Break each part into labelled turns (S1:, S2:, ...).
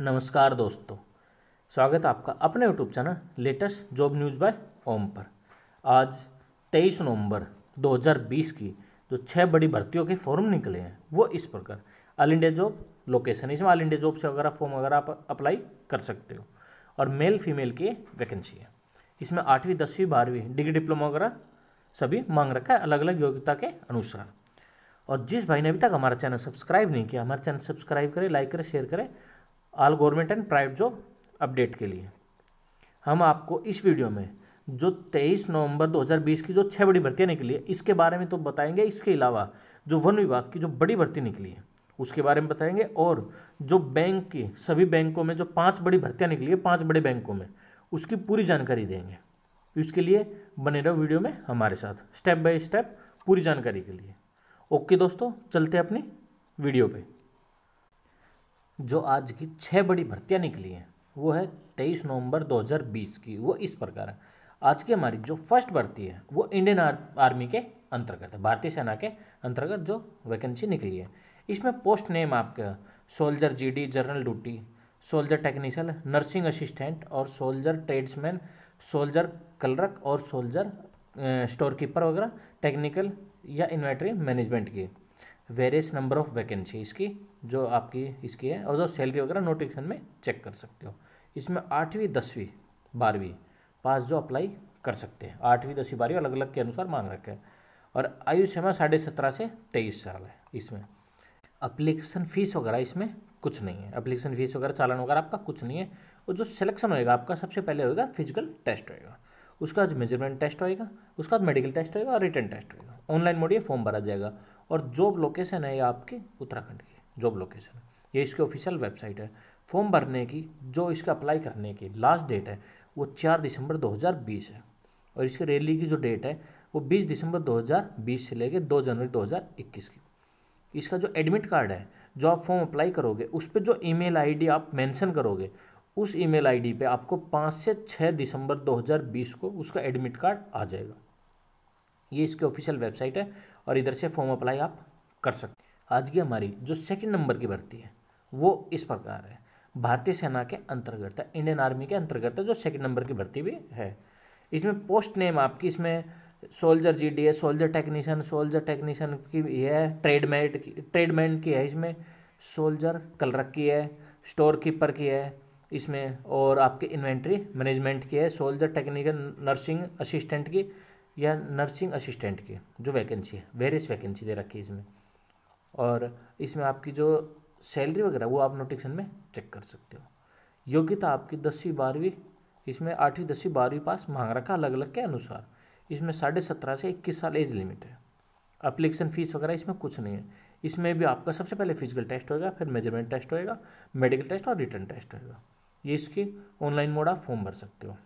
S1: नमस्कार दोस्तों, स्वागत है आपका अपने YouTube channel latest job news by Om पर। आज 23 नवंबर 2020 की जो छह बड़ी भर्तियों के फॉर्म निकले हैं, वो इस प्रकार। ऑल इंडिया जॉब लोकेशन इसमें ऑल इंडिया जॉब से वगैरह फॉर्म वगैरह आप अप्लाई कर सकते हो। और मेल फीमेल की वैकेंसी है। इसमें आठवीं, दसवीं, बारहवीं डिग्री डिप्लोमा वगैरह सभी मांग रखा है अलग अलग योग्यता के अनुसार। और जिस भाई ने अभी तक हमारा चैनल सब्सक्राइब नहीं किया, हमारा चैनल सब्सक्राइब करें लाइक करें शेयर करें all government and private job update के लिए। हम आपको इस वीडियो में जो 23 नवंबर 2020 की जो छः बड़ी भर्तियाँ निकली है, इसके बारे में तो बताएँगे। इसके अलावा जो वन विभाग की जो बड़ी भर्ती निकली है, उसके बारे में बताएँगे। और जो बैंक की, सभी बैंकों में जो पाँच बड़ी भर्तियाँ निकली है, पाँच बड़े बैंकों में, उसकी पूरी जानकारी देंगे। इसके लिए बने रहो वीडियो में हमारे साथ, स्टेप बाय स्टेप पूरी जानकारी के लिए। ओके दोस्तों, चलते अपनी वीडियो पे। जो आज की छः बड़ी भर्तियाँ निकली हैं वो है तेईस नवंबर 2020 की। वो इस प्रकार है। आज की हमारी जो फ़र्स्ट भर्ती है वो इंडियन आर, आर्मी के अंतर्गत है भारतीय सेना के अंतर्गत जो वैकेंसी निकली है। इसमें पोस्ट नेम आपका soldier GD general duty soldier technician nursing assistant और सोल्जर ट्रेड्समैन सोल्जर कलरक और सोल्जर स्टोर कीपर वगैरह टेक्निकल या इन्वेंट्री मैनेजमेंट की। वेरियस नंबर ऑफ़ वैकेंसी इसकी जो आपकी इसकी है, और जो सैलरी वगैरह नोटिफिकेशन में चेक कर सकते हो। इसमें आठवीं, दसवीं, बारहवीं पास जो अप्लाई कर सकते हैं। आठवीं, दसवीं, बारहवीं अलग अलग के अनुसार मांग रखे हैं। और आयु सीमा साढ़े सत्रह से तेईस साल है इसमें। अप्लीकेशन फ़ीस वगैरह इसमें कुछ नहीं है। अप्लीकेशन फ़ीस वगैरह, चालान वगैरह आपका कुछ नहीं है। और जो सिलेक्शन होएगा, आपका सबसे पहले होएगा फ़िज़िकल टेस्ट होएगा। उसका मेज़रमेंट टेस्ट होएगा, उसका मेडिकल टेस्ट होएगा और रिटर्न टेस्ट होएगा। ऑनलाइन मोड ये फॉर्म भरा जाएगा। और जॉब लोकेशन है ये आपकी उत्तराखंड की जॉब लोकेशन ये इसकी ऑफिशियल वेबसाइट है। फॉर्म भरने की, जो इसका अप्लाई करने की लास्ट डेट है, वो चार दिसंबर 2020 है। और इसके रैली की जो डेट है, वो 20 दिसंबर 2020 से लेकर 2 जनवरी 2021 की। इसका जो एडमिट कार्ड है, जो आप फॉर्म अप्लाई करोगे, उस पर जो ईमेल आईडी आप मेंशन करोगे, उस ईमेल आईडी पे आपको पाँच से छः दिसंबर 2020 को उसका एडमिट कार्ड आ जाएगा। ये इसकी ऑफिशियल वेबसाइट है। और इधर से फॉर्म अप्लाई आप कर सकते आज की हमारी जो सेकंड नंबर की भर्ती है, वो इस प्रकार है। भारतीय सेना के अंतर्गत है इंडियन आर्मी के अंतर्गत है जो सेकंड नंबर की भर्ती भी है। इसमें पोस्ट नेम आपकी इसमें सोल्जर जी डी है सोल्जर टेक्नीशियन सोल्जर टेक्नीशियन की भी है ट्रेडमेट की ट्रेडमैन की है इसमें सोल्जर कलरक की है स्टोर कीपर की है इसमें, और आपके इन्वेंट्री मैनेजमेंट की है सोल्जर टेक्निकल नर्सिंग असिस्टेंट की या नर्सिंग असिस्टेंट की, जो वैकेंसी है वेरियस वैकेंसी दे रखी है इसमें। और इसमें आपकी जो सैलरी वगैरह, वो आप नोटिफिकेशन में चेक कर सकते हो। योग्यता आपकी दसवीं, बारहवीं, इसमें आठवीं, दसवीं, बारहवीं पास मांग रखा अलग अलग के अनुसार। इसमें साढ़े सत्रह से इक्कीस साल एज लिमिट है। अप्लीकेशन फ़ीस वगैरह इसमें कुछ नहीं है। इसमें भी आपका सबसे पहले फ़िज़िकल टेस्ट होगा फिर मेज़रमेंट टेस्ट होएगा मेडिकल टेस्ट और रिटर्न टेस्ट होएगा। ये इसकी ऑनलाइन मोड आप फॉर्म भर सकते हो।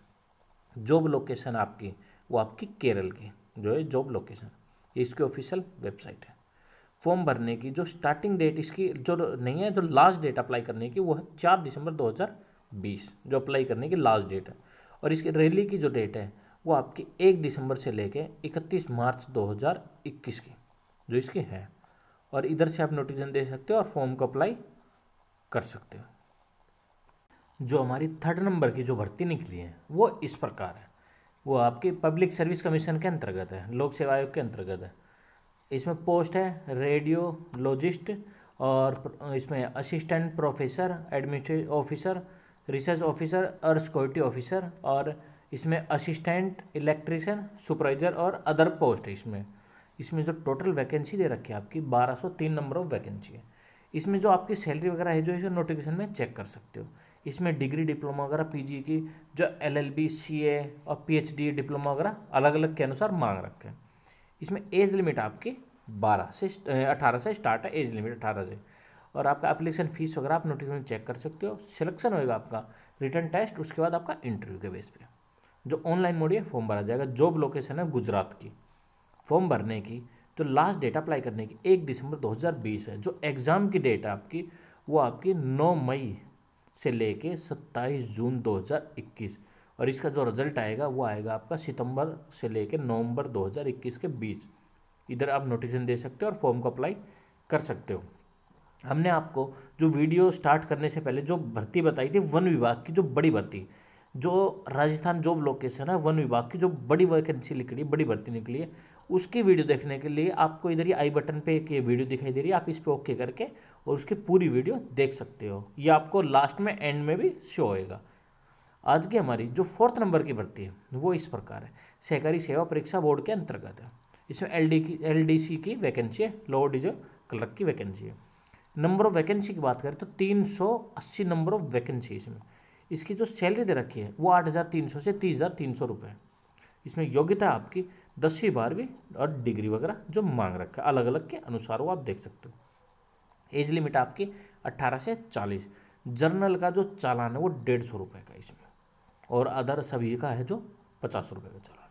S1: जॉब लोकेशन आपकी वो आपकी केरल की जो है जॉब लोकेशन ये इसकी ऑफिशियल वेबसाइट है। फॉर्म भरने की जो स्टार्टिंग डेट इसकी जो नहीं है, जो लास्ट डेट अप्लाई करने की, वो है चार दिसंबर 2020 जो अप्लाई करने की लास्ट डेट है। और इसकी रैली की जो डेट है, वो आपकी एक दिसंबर से लेके इकतीस मार्च 2021 की, जो इसकी है। और इधर से आप नोटिफिकेशन दे सकते हो और फॉर्म को अप्लाई कर सकते हो। जो हमारी थर्ड नंबर की जो भर्ती निकली है, वो इस प्रकार है। वो आपकी पब्लिक सर्विस कमीशन के अंतर्गत है, लोक सेवा आयोग के अंतर्गत है। इसमें पोस्ट है रेडियोलॉजिस्ट और इसमें assistant professor administrative officer, research officer और सिक्योरिटी ऑफिसर और इसमें असिस्टेंट इलेक्ट्रिशियन, सुपरवाइजर और अदर पोस्ट है इसमें। इसमें जो टोटल वैकेंसी दे रखी है आपकी, बारह सौ तीन नंबर ऑफ़ वैकेंसी है। इसमें जो आपकी सैलरी वगैरह है, जो इसे नोटिफिकेशन में चेक कर सकते हो। इसमें डिग्री डिप्लोमा वगैरह, पीजी की जो एलएलबी, सीए और पीएचडी डिप्लोमा वगैरह अलग अलग के अनुसार मांग रखे हैं। इसमें एज लिमिट आपकी बारह से अठारह से स्टार्ट है, एज लिमिट अठारह से। और आपका एप्लीकेशन फ़ीस वगैरह आप नोटिफिकेशन चेक कर सकते हो सिलेक्शन होएगा आपका रिटर्न टेस्ट उसके बाद आपका इंटरव्यू के बेस पे। जो ऑनलाइन मोड है फॉर्म भरा जाएगा जॉब लोकेशन है गुजरात की। फॉर्म भरने की जो लास्ट डेट अप्लाई करने की एक दिसंबर 2020 है। जो एग्ज़ाम की डेट है आपकी, वो आपकी 9 मई से लेके 27 जून 2021 और इसका जो रिज़ल्ट आएगा, वो आएगा आपका सितंबर से लेके नवंबर 2021 के बीच। इधर आप नोटिफिकेशन दे सकते हो और फॉर्म को अप्लाई कर सकते हो। हमने आपको जो वीडियो स्टार्ट करने से पहले जो भर्ती बताई थी, वन विभाग की जो बड़ी भर्ती, जो राजस्थान जॉब लोकेशन है, वन विभाग की जो बड़ी वैकेंसी निकली, बड़ी भर्ती निकली है, उसकी वीडियो देखने के लिए आपको इधर ही आई बटन पे एक ये वीडियो दिखाई दे रही है, आप इस पर ओके करके और उसकी पूरी वीडियो देख सकते हो। ये आपको लास्ट में एंड में भी शो होएगा। आज की हमारी जो फोर्थ नंबर की भर्ती है, वो इस प्रकार है। सहकारी सेवा परीक्षा बोर्ड के अंतर्गत है। इसमें एल की एल की वैकेंसी है लोअर डिजल क्लर्क की वैकेंसी है। नंबर ऑफ़ वैकेंसी की बात करें तो तीन सौ अस्सी नंबर ऑफ़ वैकेंसी इसमें। इसकी जो सैलरी दे रखी है, वो आठ हज़ार तीन सौ से तीस हज़ार तीन सौ रुपये इसमें योग्यता आपकी दसवीं बारहवीं और डिग्री वगैरह जो मांग रखा है अलग अलग के अनुसार वो आप देख सकते हो। एज लिमिट आपकी अट्ठारह से चालीस। जर्नल का जो चालान है वो डेढ़ सौ रुपये का इसमें। और अदर सभी का है जो पचास रुपये का चालान।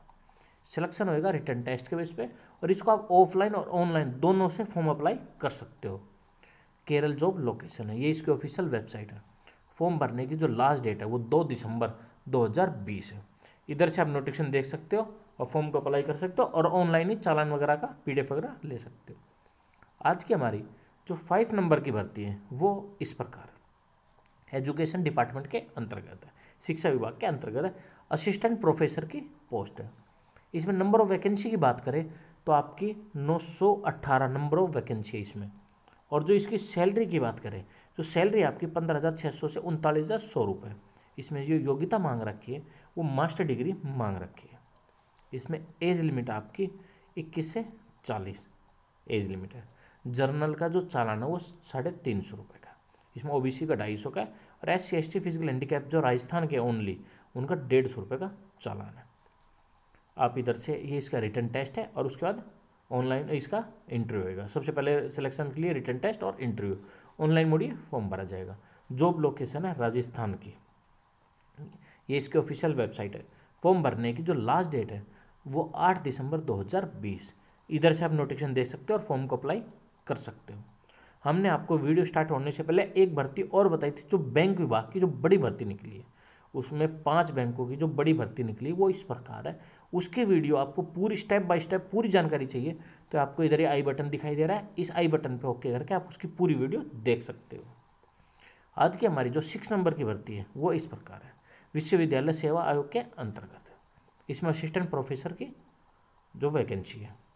S1: सिलेक्शन होएगा रिटर्न टेस्ट के बेस पे और इसको आप ऑफलाइन और ऑनलाइन दोनों से फॉर्म अप्लाई कर सकते हो। केरल जॉब लोकेशन है, ये इसकी ऑफिशियल वेबसाइट है। फॉर्म भरने की जो लास्ट डेट है वो दो दिसंबर 2020 है। इधर से आप नोटिफिकेशन देख सकते हो और फॉर्म को अप्लाई कर सकते हो और ऑनलाइन ही चालान वगैरह का पीडीएफ वगैरह ले सकते हो। आज की हमारी जो फाइव नंबर की भर्ती है, वो इस प्रकार है। एजुकेशन डिपार्टमेंट के अंतर्गत है, शिक्षा विभाग के अंतर्गत है असिस्टेंट प्रोफेसर की पोस्ट है। इसमें नंबर ऑफ़ वैकेंसी की बात करें तो आपकी 918 नंबर ऑफ़ वैकेंसी है इसमें। और जो इसकी सैलरी की बात करें तो सैलरी आपकी पंद्रह हज़ार छः सौ से उनतालीस हज़ार सौ रुपये इसमें जो योग्यता मांग रखी है, वो मास्टर डिग्री मांग रखी है। इसमें एज लिमिट आपकी इक्कीस से चालीस एज लिमिट है। जर्नल का जो चालान है वो साढ़े तीन सौ रुपये का। इसमें ओबीसी का ढाई सौ का और S C S T physical handicap जो राजस्थान के ओनली उनका डेढ़ सौ रुपये का चालान है। आप इधर से, ये इसका रिटर्न टेस्ट है और उसके बाद ऑनलाइन, इसका इंटरव्यू होगा सबसे पहले सिलेक्शन के लिए रिटर्न टेस्ट और इंटरव्यू। ऑनलाइन मोडिए, फॉर्म भरा जाएगा। जॉब लोकेशन है राजस्थान की। ये इसकी ऑफिशियल वेबसाइट है। फॉर्म भरने की जो लास्ट डेट है, वो आठ दिसंबर 2020 इधर से आप नोटिफिकेशन दे सकते हो और फॉर्म को अप्लाई कर सकते हो। हमने आपको वीडियो स्टार्ट होने से पहले एक भर्ती और बताई थी, जो बैंक विभाग की जो बड़ी भर्ती निकली है। उसमें पाँच बैंकों की जो बड़ी भर्ती निकली, वो इस प्रकार है। उसके वीडियो आपको पूरी स्टेप बाय स्टेप पूरी जानकारी चाहिए। तो आपको इधर ही आई बटन दिखाई दे रहा है। इस आई बटन पे ओके करके आप उसकी पूरी वीडियो देख सकते हो। आज की हमारी जो सिक्स नंबर की भर्ती है, वो इस प्रकार है। विश्वविद्यालय सेवा आयोग के अंतर्गत। इसमें असिस्टेंट प्रोफेसर की जो वैकेंसी है।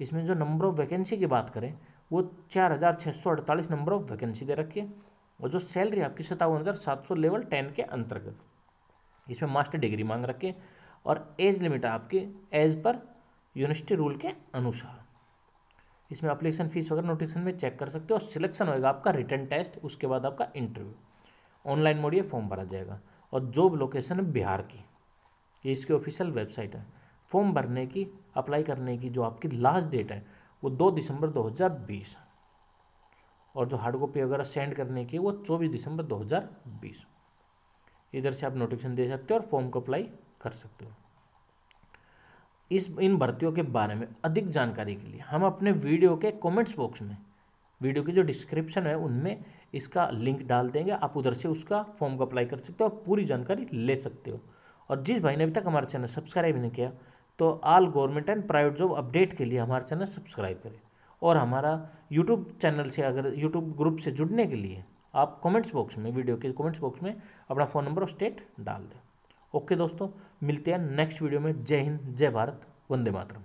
S1: इसमें जो नंबर ऑफ़ वैकेंसी की बात करें, वो चार हज़ार छः सौ अड़तालीस नंबर ऑफ़ वैकेंसी दे रखी है और जो सैलरी आपकी सतावन हज़ार सात सौ लेवल टेन के अंतर्गत। इसमें मास्टर डिग्री मांग रखी है और एज लिमिट आपकी एज पर यूनिवर्सिटी रूल के अनुसार। इसमें अप्लीकेशन फ़ीस वगैरह नोटिफिकेशन में चेक कर सकते हो और सिलेक्शन होएगा आपका रिटर्न टेस्ट उसके बाद आपका इंटरव्यू ऑनलाइन मोड ये फॉर्म भरा जाएगा और जॉब लोकेशन है बिहार की। ये इसकी ऑफिशियल वेबसाइट है। फॉर्म भरने की, अप्लाई करने की जो आपकी लास्ट डेट है, वो दो दिसंबर 2020 और जो हार्ड कॉपी वगैरह सेंड करने की वो चौबीस दिसंबर 2020 इधर से आप नोटिफिकेशन दे सकते हो और फॉर्म को अप्लाई कर सकते हो। इस, इन भर्तियों के बारे में अधिक जानकारी के लिए हम अपने वीडियो के कमेंट्स बॉक्स में वीडियो की जो डिस्क्रिप्शन है, उनमें इसका लिंक डाल देंगे। आप उधर से उसका फॉर्म को अप्लाई कर सकते हो और पूरी जानकारी ले सकते हो। और जिस भाई ने अभी तक हमारा चैनल सब्सक्राइब नहीं किया तो all government and private job update के लिए हमारा चैनल सब्सक्राइब करें। और हमारा यूट्यूब चैनल से अगर यूट्यूब ग्रुप से जुड़ने के लिए आप कमेंट्स बॉक्स में वीडियो के कमेंट्स बॉक्स में अपना फ़ोन नंबर और स्टेट डाल दें। ओके दोस्तों, मिलते हैं नेक्स्ट वीडियो में। जय हिंद, जय भारत, वंदे मातरम।